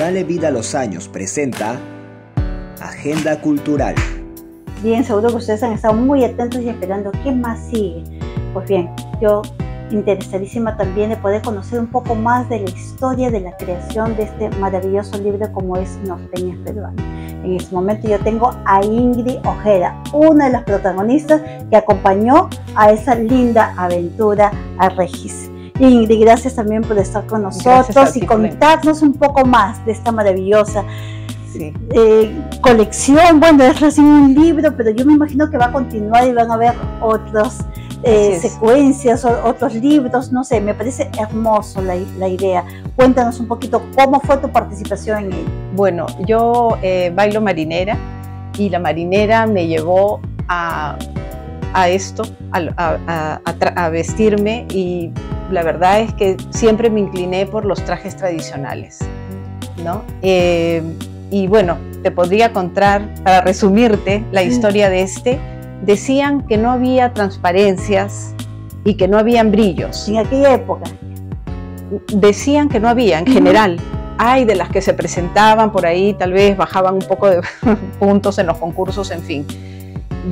Dale Vida a los Años presenta Agenda Cultural. Bien, seguro que ustedes han estado muy atentos y esperando qué más sigue. Pues bien, yo interesadísima también de poder conocer un poco más de la historia de la creación de este maravilloso libro como es Norteñas Peruanas. En este momento yo tengo a Ingrid Ojeda, una de las protagonistas que acompañó a esa linda aventura a Regis. Ingrid, gracias también por estar con nosotros y contarnos un poco más de esta maravillosa eh, colección. Bueno, es recién un libro, pero yo me imagino que va a continuar y van a haber otras eh, secuencias, o, otros libros, no sé, me parece hermoso la, la, idea. Cuéntanos un poquito cómo fue tu participación en él. Bueno, yo eh, bailo marinera y la marinera me llevó a, a esto, a, a vestirme y la verdad es que siempre me incliné por los trajes tradicionales, ¿no? Eh, y bueno, te podría contar, para resumirte la historia de este, decían que no había transparencias y que no habían brillos. En aquella época. Decían que no había, en general. Hay de las que se presentaban por ahí, tal vez bajaban un poco de puntos en los concursos, en fin.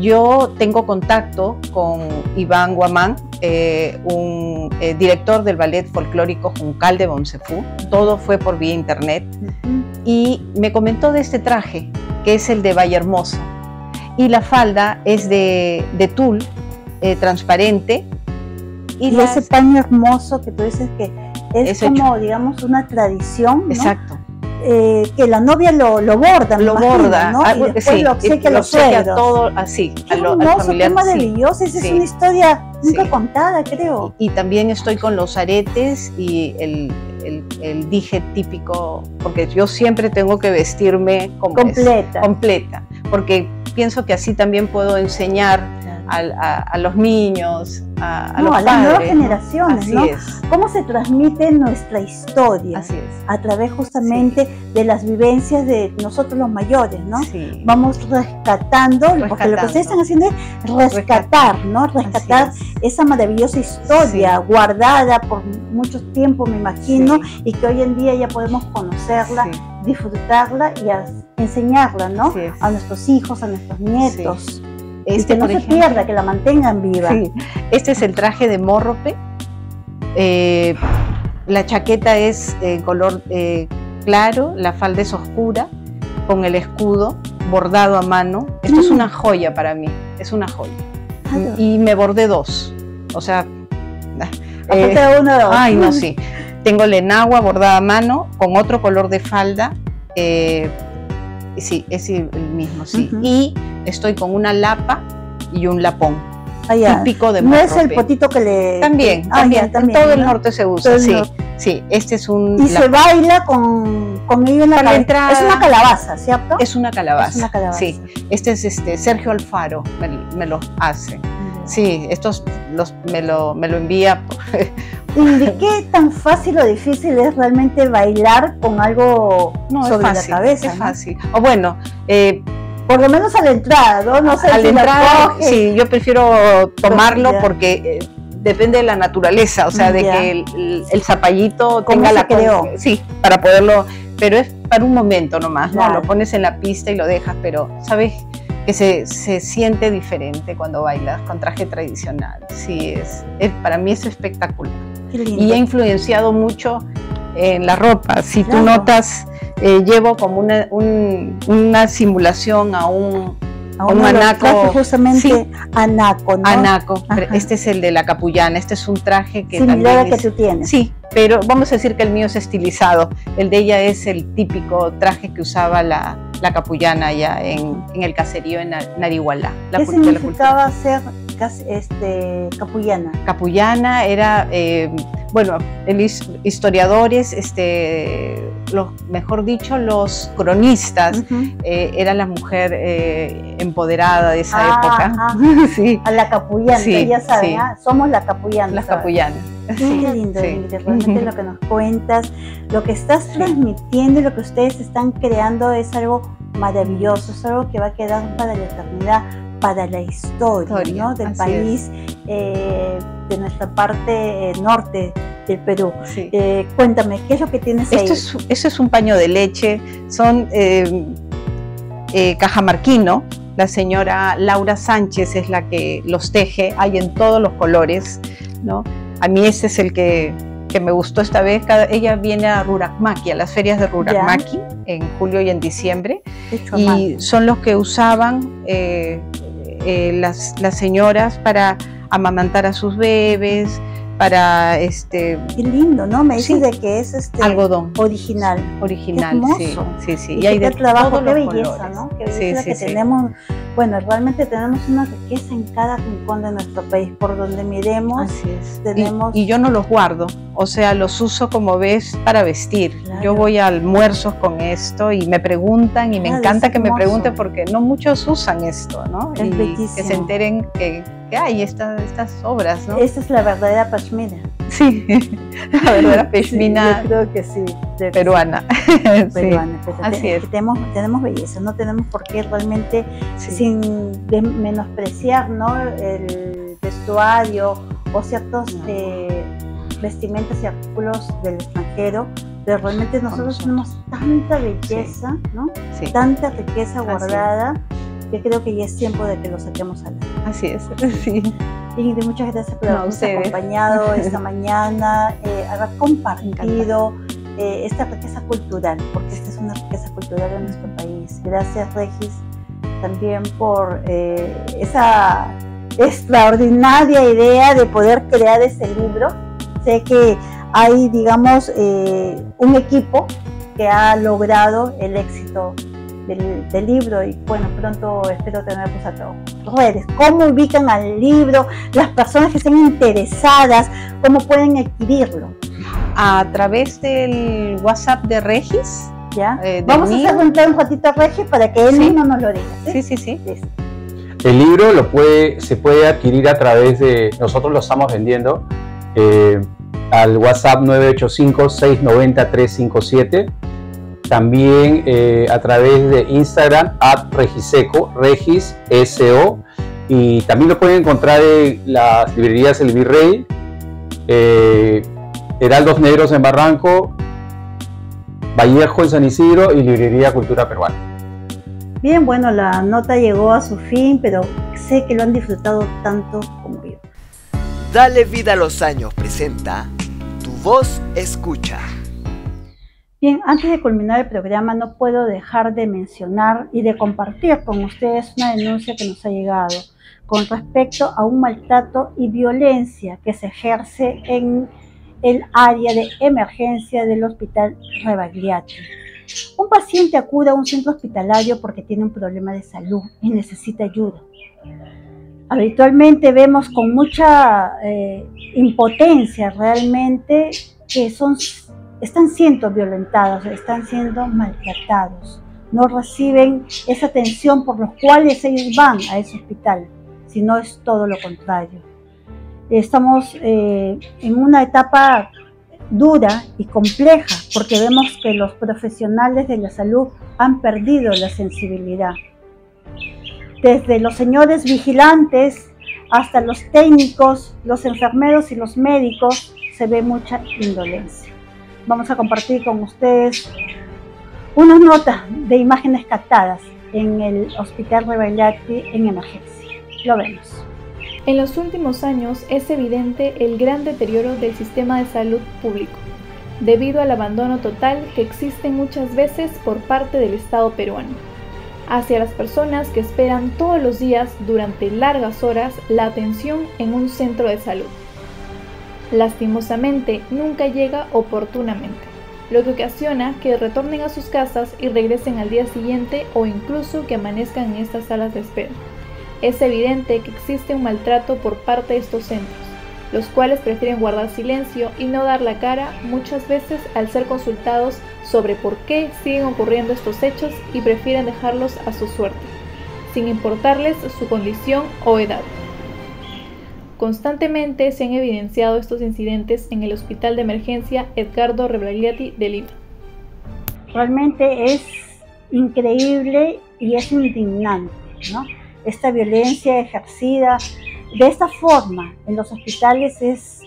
Yo tengo contacto con Iván Guamán, eh, un eh, director del ballet folclórico Juncal de Bonsefú. Todo fue por vía internet. Y me comentó de este traje, que es el de Valle Hermoso. Y la falda es de, de tul, eh, transparente. Y, ese paño hermoso que tú dices que es, como, digamos, una tradición. Exacto eh, que la novia lo, lo borda, lo borda, ¿no? y después lo obsequia, lo obsequia todo así, qué a lo, hermoso, qué maravilloso, esa es una historia nunca contada, creo. Y, también estoy con los aretes y el, el, el, dije típico, porque yo siempre tengo que vestirme como completa, completa, porque pienso que así también puedo enseñar a, los niños, a, a, las nuevas generaciones, ¿no? ¿Cómo se transmite nuestra historia? Así es. A través justamente de las vivencias de nosotros los mayores, ¿no? Vamos rescatando, porque lo que ustedes están haciendo es rescatar, ¿no? Rescatar esa maravillosa historia guardada por mucho tiempo, me imagino, y que hoy en día ya podemos conocerla, disfrutarla y enseñarla, ¿no? A nuestros hijos, a nuestros nietos. Este, que no se pierda, que la mantengan viva. Este es el traje de Morrope. Eh, la chaqueta es eh, color eh, claro, la falda es oscura, con el escudo bordado a mano. Esto es mm. una joya para mí, es una joya. Y me bordé dos, o sea... Eh, uno dos. Ay, no, sí. Tengo la enagua bordada a mano con otro color de falda. Sí, es el mismo, sí. Y estoy con una lapa y un lapón. Ah, típico de No es el potito que le. También, ah, también, también, todo el norte se usa, sí. Sí, este es un. Y se baila con, con ello en la, entrada. Es una calabaza, ¿cierto? Es una calabaza. Es una calabaza. Sí, este es este Sergio Alfaro, me, me lo hace. Sí, estos los, me, lo, me lo envía. ¿Y de qué tan fácil o difícil es realmente bailar con algo sobre la cabeza? Es fácil. O bueno, eh, por lo menos a la entrada, ¿no? No sé a la entrada, sí, yo prefiero tomarlo porque eh, depende de la naturaleza, o sea, de que el, zapallito tenga la creó? Sí, para poderlo, pero es para un momento nomás, ¿no? Lo pones en la pista y lo dejas, pero sabes que se, se siente diferente cuando bailas con traje tradicional. Sí, es, para mí es espectacular. Y ha influenciado mucho en la ropa. Si tú notas eh, llevo como una, una simulación a un, a un, anaco. justamente anaco, ¿no? Anaco. Este es el de la capuyana. Este es un traje que Similar que tú tienes. Sí, pero vamos a decir que el mío es estilizado. El de ella es el típico traje que usaba la, la capullana allá en, en, el caserío en Narihualá. ¿Qué significaba ser este, capullana? Capullana era, eh, bueno, historiadores, este, los, mejor dicho, los cronistas, eh, era la mujer eh, empoderada de esa ah, época. sí. A la capullana, ya saben, ¿ah? somos la capullana. Las capullanas. Qué lindo, realmente lo que nos cuentas, lo que estás transmitiendo y lo que ustedes están creando es algo maravilloso, es algo que va a quedar para la eternidad, para la historia, ¿no? del país, eh, de nuestra parte norte del Perú. Sí. Eh, cuéntame, ¿qué es lo que tienes ahí? Esto es, esto es un paño de leche, son eh, eh, cajamarquino. La señora Laura Sánchez es la que los teje, hay en todos los colores. ¿no? A mí este es el que, que me gustó esta vez. Cada- ella viene a Rurakmaki, a las ferias de Rurakmaki, en julio y en diciembre. Y son los que usaban eh, eh, las, las señoras para amamantar a sus bebés, para este Qué lindo, ¿no? Me dices Sí. de que es este algodón original. original. Qué Sí, hermoso. sí, sí. Y, Y hay qué de trabajo, qué belleza, colores. ¿no? Qué Sí, belleza sí, que sí. tenemos. Bueno, realmente tenemos una riqueza en cada rincón de nuestro país. Por donde miremos, Así es. Y- tenemos- Y, yo no los guardo, o sea, los uso como ves para vestir. Claro. Yo voy a almuerzos con esto y me preguntan y me Claro, encanta que me pregunten porque no muchos usan esto, ¿no? Es y que se enteren que, que hay esta- estas obras, ¿no? esa es la verdadera pashmina. Sí, la verdadera peshmina Sí, yo creo que sí. de- peruana. Sí, peruana, pero así te- es. Tenemos, tenemos belleza, no tenemos por qué realmente, sí. sin de- menospreciar ¿no? el vestuario o ciertos No. eh, vestimentas y artículos del extranjero, pero realmente nosotros tenemos tanta belleza, ¿no? Sí, tanta riqueza guardada, que creo que ya es tiempo de que lo saquemos a la así es. Sí. Ingrid, muchas gracias por No, habernos acompañado esta mañana, eh, haber compartido eh, esta riqueza cultural, porque esta es una riqueza cultural de nuestro país. Gracias, Regis, también por eh, esa extraordinaria idea de poder crear este libro. Sé que hay, digamos, eh, un equipo que ha logrado el éxito del, del libro y bueno, pronto espero tenerlos a todos redes, cómo ubican al libro, las personas que estén interesadas, cómo pueden adquirirlo, A través del WhatsApp de Regis. ¿ya? Eh, de Vamos mí. a hacer entrar un ratito a Regis para que él Sí. mismo nos lo diga, ¿sí? Sí, sí, sí. Listo. El libro lo puede, se puede adquirir a través de, nosotros lo estamos vendiendo eh, al WhatsApp 985-690-357. También eh, a través de Instagram, at Regiseco, Regis SO. Y también lo pueden encontrar en las librerías El Virrey, eh, Heraldos Negros en Barranco, Vallejo en San Isidro y Librería Cultura Peruana. Bien, bueno, la nota llegó a su fin, pero sé que lo han disfrutado tanto como yo. Dale vida a los años presenta Tu voz escucha. Bien, antes de culminar el programa no puedo dejar de mencionar y de compartir con ustedes una denuncia que nos ha llegado con respecto a un maltrato y violencia que se ejerce en el área de emergencia del Hospital Rebagliati. Un paciente acude a un centro hospitalario porque tiene un problema de salud y necesita ayuda. Habitualmente vemos con mucha eh, impotencia realmente que son están siendo violentados, están siendo maltratados, no reciben esa atención por los cuales ellos van a ese hospital, sino es todo lo contrario. Estamos eh, en una etapa dura y compleja porque vemos que los profesionales de la salud han perdido la sensibilidad. Desde los señores vigilantes hasta los técnicos, los enfermeros y los médicos se ve mucha indolencia vamos a compartir con ustedes unas notas de imágenes captadas en el Hospital Rebagliati en emergencia. Lo vemos. En los últimos años es evidente el gran deterioro del sistema de salud público, debido al abandono total que existe muchas veces por parte del Estado peruano, hacia las personas que esperan todos los días durante largas horas la atención en un centro de salud lastimosamente nunca llega oportunamente, lo que ocasiona que retornen a sus casas y regresen al día siguiente o incluso que amanezcan en estas salas de espera. Es evidente que existe un maltrato por parte de estos centros, los cuales prefieren guardar silencio y no dar la cara muchas veces al ser consultados sobre por qué siguen ocurriendo estos hechos y prefieren dejarlos a su suerte, sin importarles su condición o edad. Constantemente se han evidenciado estos incidentes en el Hospital de Emergencia Edgardo Rebragliati de Lima. Realmente es increíble y es indignante, ¿no? Esta violencia ejercida de esta forma en los hospitales es,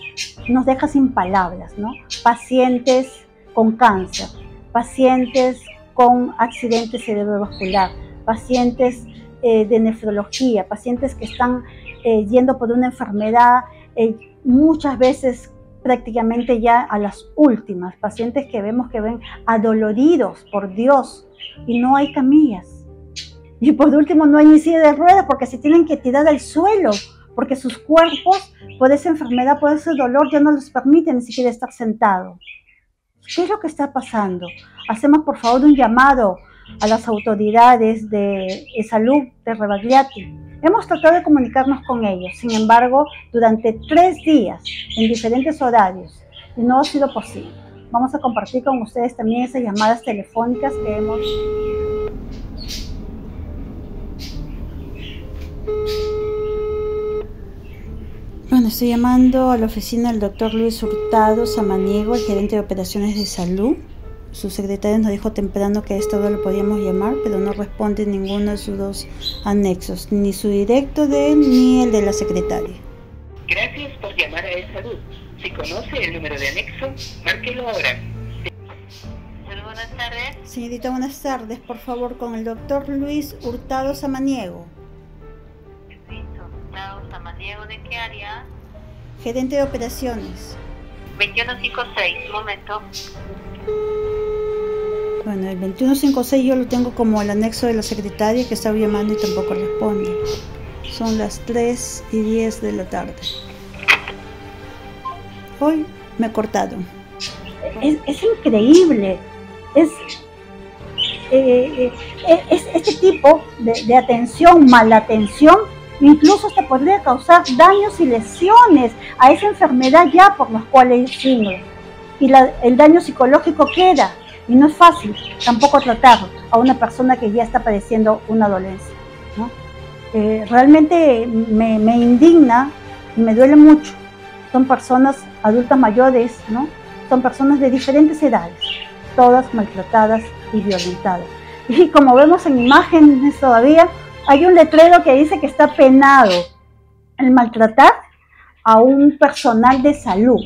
nos deja sin palabras, ¿no? Pacientes con cáncer, pacientes con accidente cerebrovascular, pacientes eh, de nefrología, pacientes que están eh, yendo por una enfermedad eh, muchas veces prácticamente ya a las últimas, pacientes que vemos que ven adoloridos por Dios y no hay camillas. Y por último no hay ni silla de ruedas porque se tienen que tirar al suelo porque sus cuerpos por esa enfermedad, por ese dolor ya no les permite ni siquiera estar sentados. ¿Qué es lo que está pasando? Hacemos por favor un llamado a las autoridades de, salud de Rebagliati. Hemos tratado de comunicarnos con ellos, sin embargo, durante tres días, en diferentes horarios, y no ha sido posible. Vamos a compartir con ustedes también esas llamadas telefónicas que hemos Bueno, estoy llamando a la oficina del doctor Luis Hurtado Samaniego, el gerente de operaciones de salud. Su secretario nos dijo temprano que a esta hora lo podíamos llamar, pero no responde ninguno de sus dos anexos, ni su directo de él ni el de la secretaria. Gracias por llamar a salud. Si conoce el número de anexo, márquelo ahora. Buenas tardes. Señorita, buenas tardes. Por favor, con el doctor Luis Hurtado Samaniego. ¿de qué área? Gerente de operaciones. 2156, un momento. Bueno, el 2156 yo lo tengo como el anexo de la secretaria que estaba llamando y tampoco responde. Son las 3 y 10 de la tarde. Hoy me cortaron. Es, es increíble. Es, eh, eh, es, este tipo de, atención, mala atención, Incluso hasta podría causar daños y lesiones a esa enfermedad ya por las cuales sigue. Y el daño psicológico queda. Y no es fácil tampoco tratar a una persona que ya está padeciendo una dolencia. Eh, realmente me, indigna y me duele mucho. Son personas adultas mayores, ¿no? Son personas de diferentes edades, todas maltratadas y violentadas. Y como vemos en imágenes todavía, hay un letrero que dice que está penado el maltratar a un personal de salud.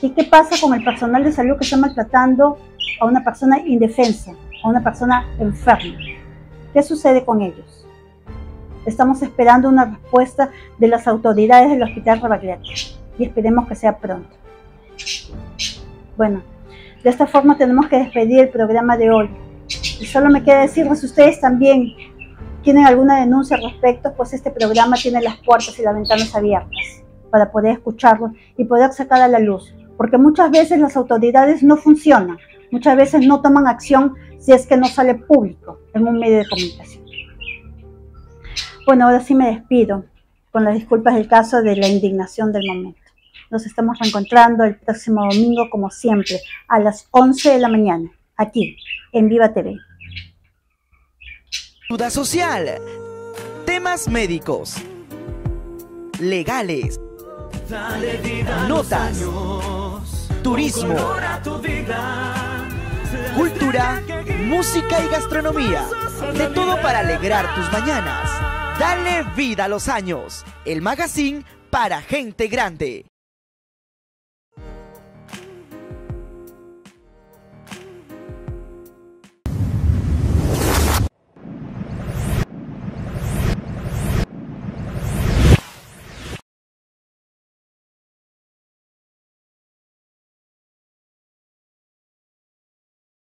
¿Y qué pasa con el personal de salud que está maltratando a una persona indefensa, a una persona enferma? ¿Qué sucede con ellos? Estamos esperando una respuesta de las autoridades del Hospital Rebagliati y esperemos que sea pronto. Bueno, de esta forma tenemos que despedir el programa de hoy. Y solo me queda decirles ustedes también tienen alguna denuncia al respecto, pues este programa tiene las puertas y las ventanas abiertas para poder escucharlo y poder sacar a la luz. Porque muchas veces las autoridades no funcionan, muchas veces no toman acción si es que no sale público en un medio de comunicación. Bueno, ahora sí me despido con las disculpas del caso de la indignación del momento. Nos estamos reencontrando el próximo domingo, como siempre, a las 11 de la mañana, aquí, en Viva TV. Ayuda social, temas médicos, legales, notas, turismo, cultura, música y gastronomía. De todo para alegrar tus mañanas. Dale vida a los años. El magazine para gente grande.